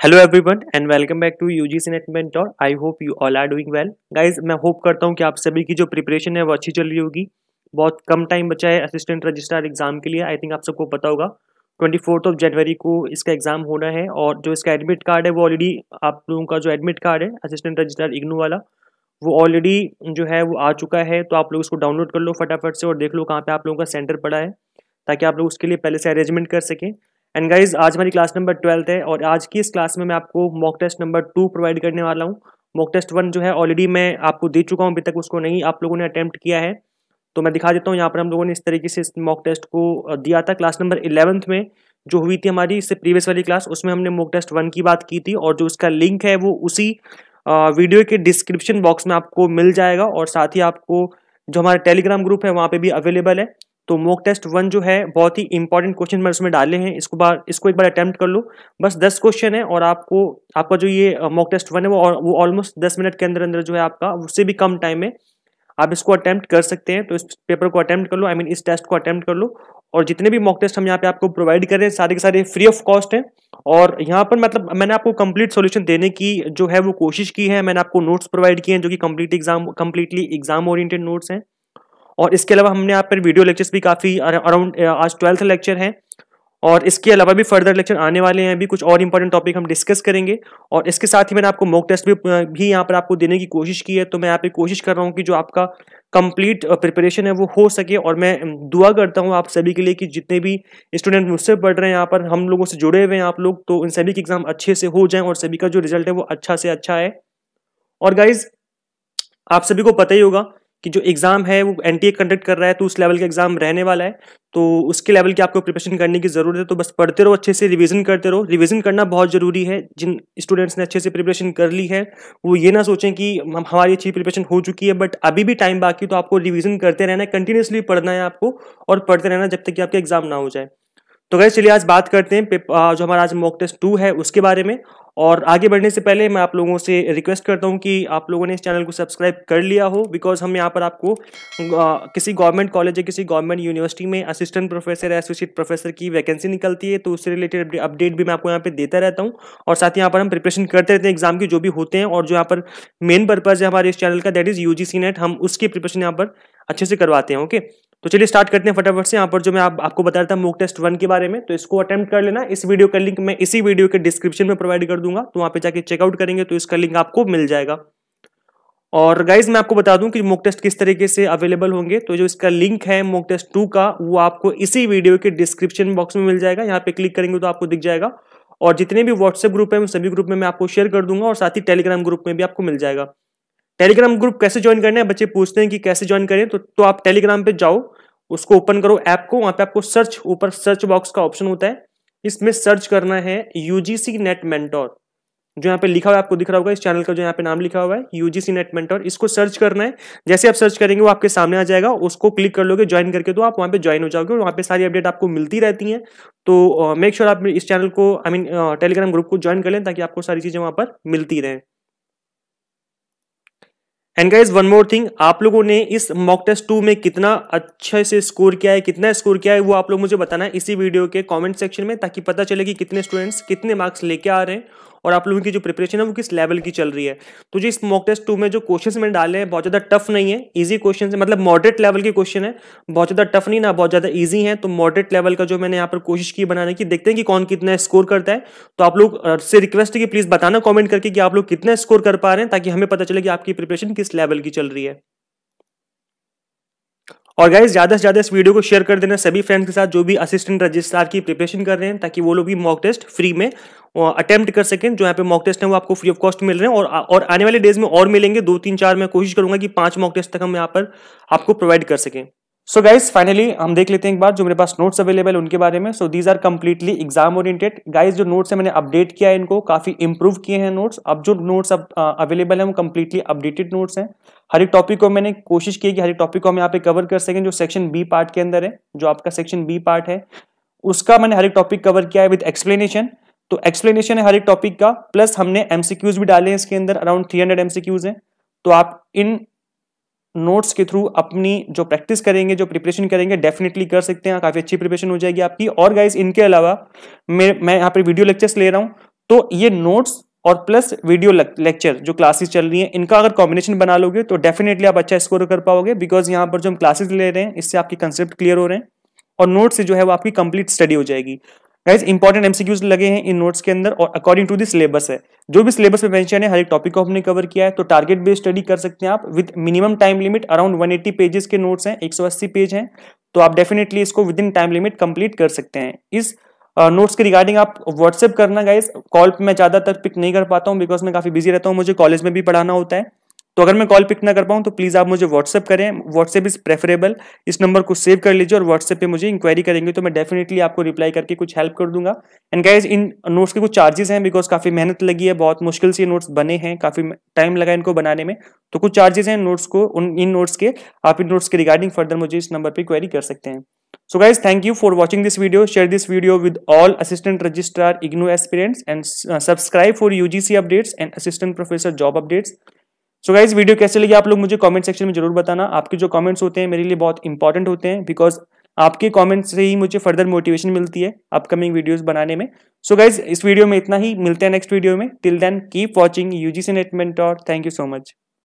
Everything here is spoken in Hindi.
Hello everyone and welcome back to you UGC NET mentor I hope you all are doing well guys मैं होप करता हूँ कि आप सभी की जो प्रिपरेशन है वो अच्छी चल रही होगी। बहुत कम टाइम बचा है असिस्टेंट रजिस्ट्रार एग्ज़ाम के लिए। आई थिंक आप सबको पता होगा। ट्वेंटी फोर्थ ऑफ़ जनवरी को इसका एग्ज़ाम होना है और जो इसका एडमिट कार्ड है वो ऑलरेडी आप लोगों का जो एडमिट कार्ड है असिस्टेंट रजिस्ट्रार इग्नू वाला, वो ऑलरेडी जो है वो आ चुका है। तो आप लोग उसको डाउनलोड कर लो फटाफट से और देख लो कहाँ पे आप लोगों का सेंटर पड़ा है, ताकि आप लोग उसके लिए पहले से अरेंजमेंट कर सकें। एंड गाइज़ आज हमारी क्लास नंबर ट्वेल्थ है और आज की इस क्लास में मैं आपको mock test number two provide करने वाला हूँ। मॉक टेस्ट वन जो है ऑलरेडी मैं आपको दे चुका हूँ, अभी तक उसको नहीं आप लोगों ने अटैम्प्ट किया है। तो मैं दिखा देता हूँ, यहाँ पर हम लोगों ने इस तरीके से इस मॉक टेस्ट को दिया था क्लास नंबर इलेवंथ में, जो हुई थी हमारी इससे प्रीवियस वाली क्लास उसमें हमने मॉक टेस्ट वन की बात की थी और जो उसका लिंक है, वो उसी वीडियो के डिस्क्रिप्शन बॉक्स में आपको मिल जाएगा और साथ ही आपको जो हमारा टेलीग्राम ग्रुप है, वहाँ पे भी अवेलेबल है। तो मॉक टेस्ट वन जो है बहुत ही इंपॉर्टेंट क्वेश्चन मैं उसमें डाले हैं। इसको बार इसको एक बार अटैम्प्ट कर लो। बस दस क्वेश्चन है और आपको आपका जो ये मॉक टेस्ट वन है वो वो ऑलमोस्ट दस मिनट के अंदर अंदर जो है आपका उससे भी कम टाइम है। आप इसको अटैम्प्ट कर सकते हैं। तो इस पेपर को अटैम्प्ट कर लो। आई I मीन mean, इस टेस्ट को अटैम्प्ट कर लो। और जितने भी मॉक टेस्ट हम यहाँ पे आपको प्रोवाइड कर रहे हैं सारे के सारे फ्री ऑफ़ कॉस्ट हैं। और यहाँ पर मतलब मैंने आपको कंप्लीट सॉल्यूशन देने की जो है वो कोशिश की है। मैंने आपको नोट्स प्रोवाइड किए हैं जो कि complete exam completely exam oriented notes हैं। और इसके अलावा हमने यहाँ पर वीडियो लेक्चर्स भी काफ़ी अराउंड आज ट्वेल्थ लेक्चर हैं। और इसके अलावा भी फर्दर लेक्चर आने वाले हैं। अभी कुछ और इंपॉर्टेंट टॉपिक हम डिस्कस करेंगे। और इसके साथ ही मैंने आपको मॉक टेस्ट भी भी यहाँ पर आपको देने की कोशिश की है। तो मैं यहाँ पे कोशिश कर रहा हूँ कि जो आपका कंप्लीट प्रिपरेशन है वो हो सके। और मैं दुआ करता हूँ आप सभी के लिए कि जितने भी स्टूडेंट मुझसे पढ़ रहे हैं यहाँ पर, हम लोगों से जुड़े हुए हैं आप लोग तो इन सभी के एग्ज़ाम अच्छे से हो जाएँ और सभी का जो रिज़ल्ट है वो अच्छा से अच्छा है और गाइज़ आप सभी को पता ही होगा कि जो एग्ज़ाम है, वो एनटीए कंडक्ट कर रहा है तो उस लेवल का एग्ज़ाम रहने वाला है। तो उसके लेवल की आपको प्रिपरेशन करने की ज़रूरत है तो बस पढ़ते रहो, अच्छे से रिवीजन करते रहो। रिवीजन करना बहुत ज़रूरी है। जिन स्टूडेंट्स ने अच्छे से प्रिपरेशन कर ली है, वो ये ना सोचें कि हम, हमारी अच्छी प्रिपरेशन हो चुकी है बट अभी भी टाइम बाकी तो आपको रिविजन करते रहना है कंटिन्यूसली पढ़ना है आपको, और पढ़ते रहना जब तक कि आपका एग्ज़ाम ना हो जाए। तो गए चलिए आज बात करते हैं जो हमारा आज मॉक टेस्ट टू है उसके बारे में। और आगे बढ़ने से पहले मैं आप लोगों से रिक्वेस्ट करता हूँ कि आप लोगों ने इस चैनल को सब्सक्राइब कर लिया हो बिकॉज़ हम यहाँ पर आपको आ, किसी गवर्नमेंट कॉलेज या किसी गवर्नमेंट यूनिवर्सिटी में असिस्टेंट प्रोफेसर या एसोसिएट प्रोफेसर की वैकेंसी निकलती है तो उससे रिलेटेड अपडेट भी मैं आपको यहाँ पर देता रहता हूँ। और साथ ही यहाँ पर हम प्रिपरेशन करते रहते हैं एग्ज़ाम के जो भी होते हैं और जो यहाँ पर मेन पर्पज़ है हमारे इस चैनल का दैट इज़ यूजीसी नेट हम उसकी प्रिपरेशन यहाँ पर अच्छे से करवाते हैं ओके तो चलिए स्टार्ट करते हैं फटाफट से। यहाँ पर जो मैं आप, आपको बता रहा था मूक टेस्ट वन के बारे में तो इसको अटेम्प्ट कर लेना। इस वीडियो का लिंक मैं इसी वीडियो के डिस्क्रिप्शन में प्रोवाइड कर दूँगा। तो वहाँ पे जाके चेकआउट करेंगे तो इसका लिंक आपको मिल जाएगा। और गाइज़ मैं आपको बता दूँ कि मोक टेस्ट किस तरीके से अवेलेबल होंगे। तो जो इसका लिंक है मोक टेस्ट टू का वो आपको इसी वीडियो के डिस्क्रिप्शन बॉक्स में मिल जाएगा। यहाँ पे क्लिक करेंगे तो आपको दिख जाएगा। और जितने भी व्हाट्सएप ग्रुप है उन सभी ग्रुप में मैं आपको शेयर कर दूँगा। और साथ ही टेलीग्राम ग्रुप में भी आपको मिल जाएगा। टेलीग्राम ग्रुप कैसे ज्वाइन करना है बच्चे पूछते हैं कि कैसे ज्वाइन करें तो, तो आप टेलीग्राम पे जाओ उसको ओपन करो ऐप को वहाँ पे आपको सर्च ऊपर सर्च बॉक्स का ऑप्शन होता है इसमें सर्च करना है यूजीसी नेट मेंटोर जो यहाँ पे लिखा हुआ है आपको दिख रहा होगा इस चैनल का जो यहाँ पे नाम लिखा हुआ है यूजीसी नेट मेंटोर इसको सर्च करना है जैसे आप सर्च करेंगे वो आपके सामने आ जाएगा उसको क्लिक कर लोगे ज्वाइन करके तो आप वहाँ पे ज्वाइन हो जाओगे और वहाँ पे सारी अपडेट आपको मिलती रहती हैं तो मेक श्योर आप इस चैनल को आई मीन टेलीग्राम ग्रुप को ज्वाइन कर लें ताकि आपको सारी चीज़ें वहाँ पर मिलती रहें। And guys one more thing आप लोगों ने इस मॉक टेस्ट टू में कितना अच्छे से स्कोर किया है, कितना स्कोर किया है, वो आप लोग मुझे बताना है इसी वीडियो के कमेंट सेक्शन में, ताकि पता चले कि कितने स्टूडेंट्स कितने मार्क्स लेके आ रहे हैं। और आप लोगों की जो प्रिपरेशन है वो किस लेवल की चल रही है? तो जो इस मॉक टेस्ट टू में जो क्वेश्चन मैंने डाले हैं, बहुत ज़्यादा टफ नहीं है ईजी क्वेश्चन मतलब मॉडरेट लेवल के क्वेश्चन है, बहुत ज़्यादा टफ नहीं, ना बहुत ज़्यादा ईजी है तो मॉडरेट लेवल का जो मैंने यहाँ पर कोशिश की बनाने की, देखते हैं कि कौन कितना स्कोर करता है। तो आप लोग से रिक्वेस्ट है कि प्लीज़ बताना कॉमेंट करके कि आप लोग कितना स्कोर कर पा रहे हैं, ताकि हमें पता चले कि आपकी प्रिपरेशन किस लेवल की चल रही है। और गाइज़ ज़्यादा से ज़्यादा इस वीडियो को शेयर कर देना सभी फ्रेंड्स के साथ जो भी असिस्टेंट रजिस्ट्रार की प्रिपरेशन कर रहे हैं, ताकि वो लोग भी मॉक टेस्ट फ्री में अटेम्प्ट कर सकें। जो यहाँ पे मॉक टेस्ट है, वो आपको फ्री ऑफ़ कॉस्ट मिल रहे हैं और और आने वाले डेज़ में और मिलेंगे। दो, तीन, चार मैं कोशिश करूँगा कि पाँच मॉक टेस्ट तक हम यहाँ पर आपको प्रोवाइड कर सकें। सो गाइज़ फाइनली हम देख लेते हैं एक बार जो मेरे पास नोट्स अवेलेबल उनके बारे में। So these are completely exam oriented guys जो नोट्स है, मैंने अपडेट किया है इनको, काफ़ी इंप्रूव किए हैं नोट्स अब जो नोट्स अब अवेलेबल है, वो कंप्लीटली अपडेटेड नोट्स हैं। हर एक टॉपिक को मैंने कोशिश की कि हर एक टॉपिक को हम यहाँ पे कवर कर सकें, जो सेक्शन बी पार्ट के अंदर है, जो आपका सेक्शन बी पार्ट है। उसका मैंने हर एक टॉपिक कवर किया है विद एक्सप्लेनेशन तो एक्सप्लेनेशन है हर एक टॉपिक का प्लस हमने एमसीक्यूज भी डाले हैं इसके अंदर अराउंड थ्री हंड्रेड एमसीक्यूज हैं। तो आप इन नोट्स के थ्रू अपनी जो प्रैक्टिस करेंगे, जो प्रिपरेशन करेंगे डेफिनेटली कर सकते हैं। काफ़ी अच्छी प्रिपरेशन हो जाएगी आपकी। और गाइस इनके अलावा मैं मैं यहाँ पर वीडियो लेक्चर्स ले रहा हूँ। तो ये नोट्स और प्लस वीडियो लेक्चर जो क्लासेस चल रही हैं, इनका अगर कॉम्बिनेशन बना लोगे तो डेफिनेटली आप अच्छा स्कोर कर पाओगे। बिकॉज़ यहाँ पर जो हम क्लासेस ले रहे हैं, इससे आपके कंसेप्ट क्लियर हो रहे हैं। और नोट से जो है, वो आपकी कंप्लीट स्टडी हो जाएगी। गाइज़ इंपॉर्टेंट एमसीक्यूज लगे हैं इन नोट्स के अंदर और अकॉर्डिंग टू द सिलेबस है। जो भी सिलेबस में मेंशन है, हर एक टॉपिक को हमने कवर किया है तो टारगेट बेस्ड स्टडी कर सकते हैं आप। With minimum time limit around 180 pages के नोट्स हैं 180 पेज हैं तो आप डेफिनेटली इसको within time limit complete कर सकते हैं। इस नोट्स के रिगार्डिंग आप व्हाट्सएप करना गाइस कॉल पे मैं ज़्यादातर पिक नहीं कर पाता हूँ बिकॉज़ मैं काफ़ी बिज़ी रहता हूँ, मुझे कॉलेज में भी पढ़ाना होता है। तो अगर मैं कॉल पिक ना कर पाऊँ तो प्लीज़ आप मुझे व्हाट्सएप करें। व्हाट्सएप इज़ प्रेफरेबल इस नंबर को सेव कर लीजिए और व्हाट्सएप पे मुझे इंक्वायरी करेंगे तो मैं डेफिनेटली आपको रिप्लाई करके कुछ हेल्प कर दूँगा। एंड गाइज़ इन नोट्स के कुछ चार्जेस हैं बिकॉज़ काफ़ी मेहनत लगी है बहुत मुश्किल से नोट्स बने हैं काफ़ी टाइम लगा इनको बनाने में। तो कुछ चार्जेस हैं नोट्स को उन इन नोट्स के आप इन नोट्स के रिगार्डिंग फर्दर मुझे इस नंबर पर क्वेरी कर सकते हैं। So guys, thank you for watching this video. Share this video with all assistant registrar IGNO aspirants and uh, subscribe for updates and assistant professor job updates. So guys video कैसे लगी आप लोग मुझे कमेंट सेक्शन में ज़रूर बताना। आपके जो कमेंट्स होते हैं, मेरे लिए बहुत इंपॉर्टेंट होते हैं बिकॉज़ आपके कमेंट्स से ही मुझे फर्दर मोटिवेशन मिलती है अपकमिंग वीडियोस बनाने में। सो so गाइज़ इस वीडियो में इतना ही। मिलते हैं नेक्स्ट वीडियो में। Till then keep watching UGC NET और थैंक यू सो मच